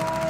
Dude,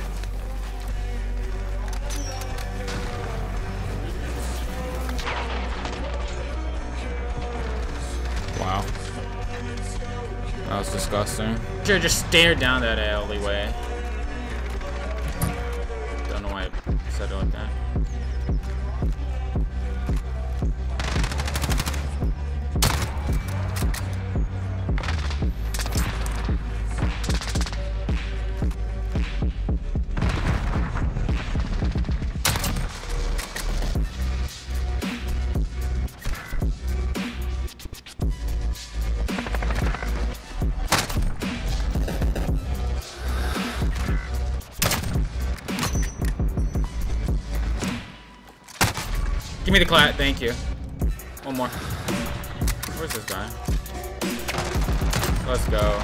Disgusting. Should've just stared down that alleyway. Don't know why I said it like that. Give me the clat, thank you. One more. Where's this guy? Let's go.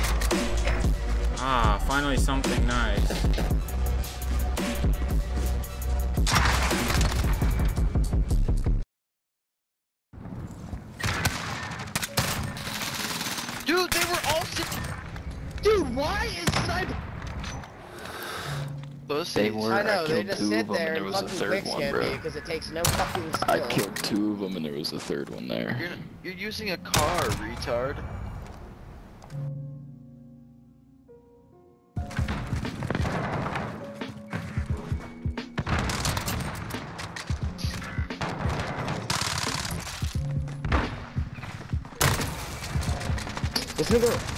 Ah, finally something nice. Those They were- I know, I they just two sit of 'em there and and there was a fucking third quick one, bro. because it takes no fucking skill. I killed two of them and there was a third one there. You're, you're using a car, retard. This nigga.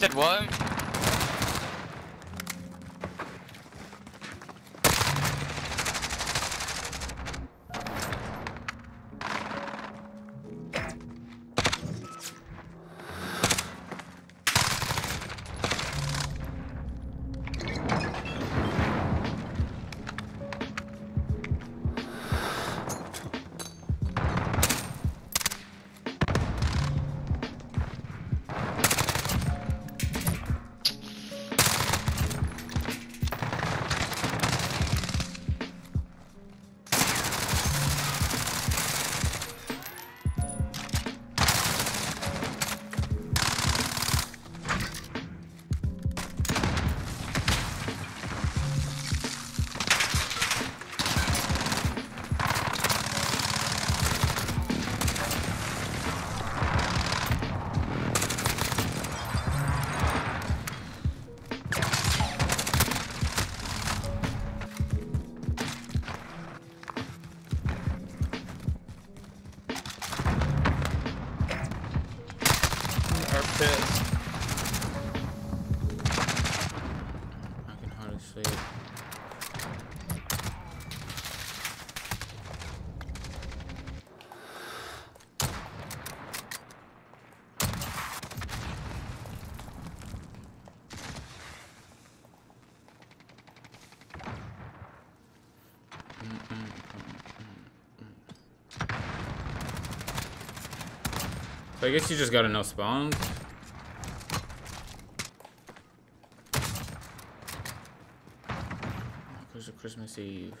Said what? pissed. I can hardly see it. I guess you just gotta know spawns. Christmas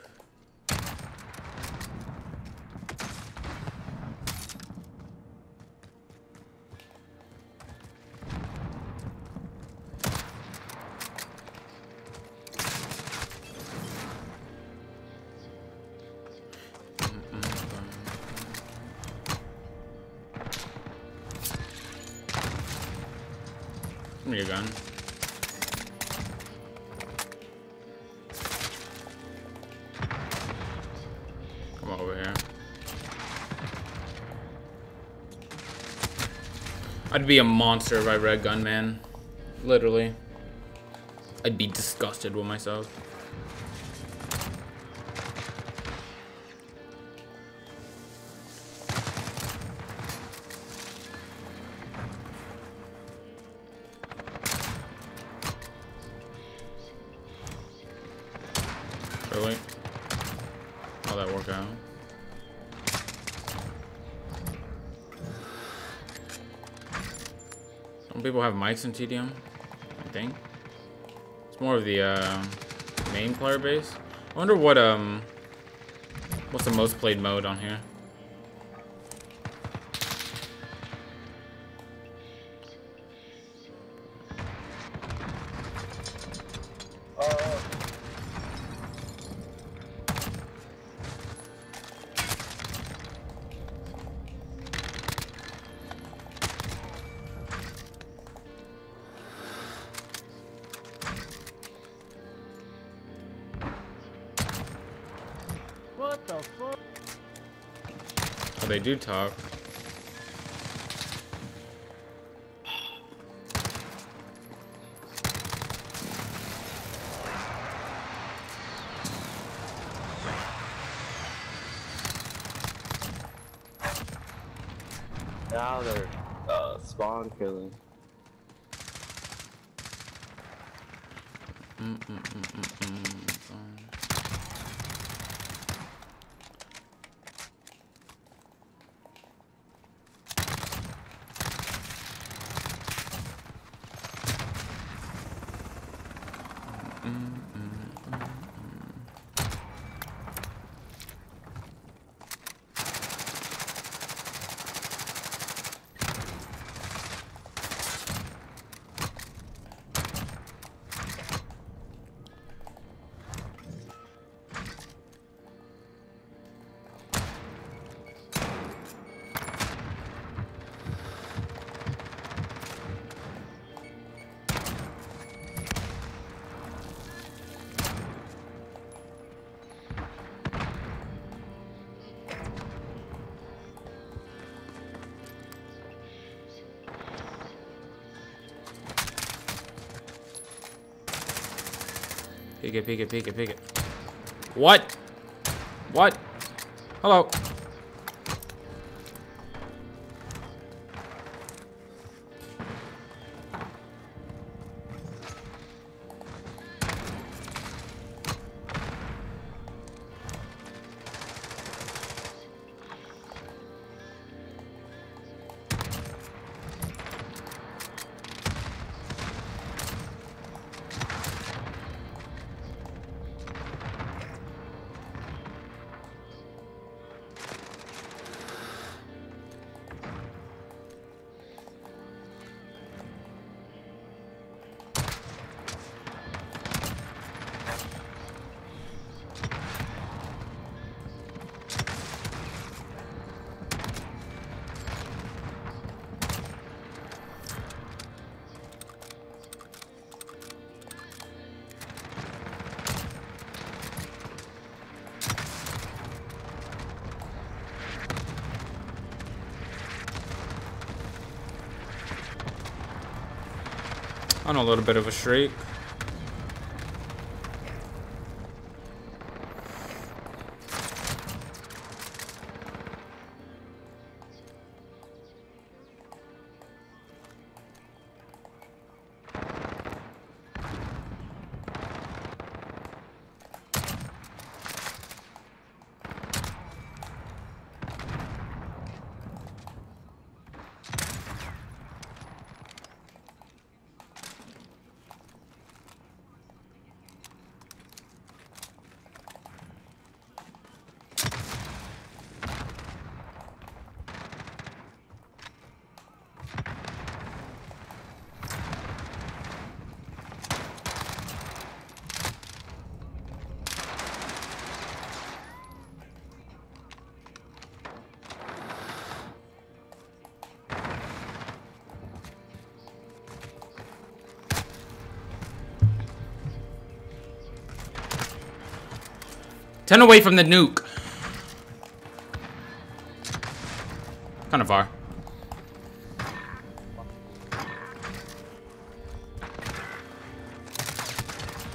Give me your gun. I'd be a monster if I read gunman. Literally. I'd be disgusted with myself. Really? How'd that work out? Some people have mics in TDM, I think. It's more of the uh, main player base. I wonder what um what's the most played mode on here. They do talk. Now they're uh, spawn killing. Mm, mm, mm, Peek it, pick it, pick it, pick it. What? What? Hello. On a little bit of a streak. Ten away from the nuke. Kind of far.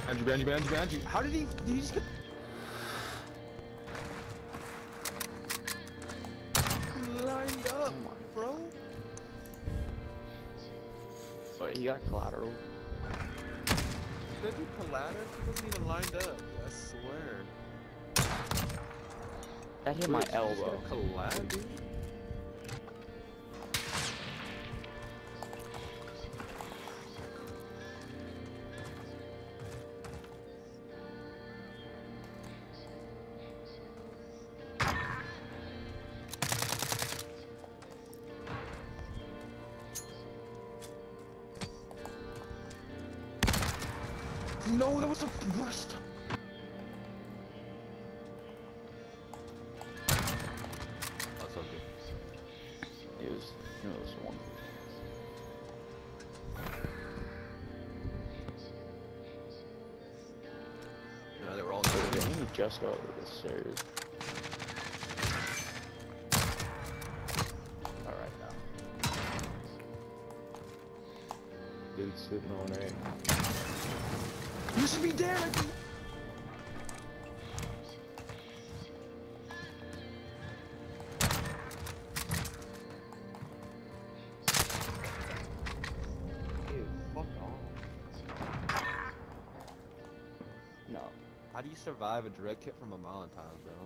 Andrew, Andrew, Andrew, Andrew. How did he? Did he just get? Lined up, bro. But he got collateral. Did he collateral? He wasn't even lined up. That hit my Wait, did you just elbow. collab. No, that was the worst. Just go the stairs? Alright now. Dude sitting on A. You should be dead. Survive a direct hit from a Molotov, bro?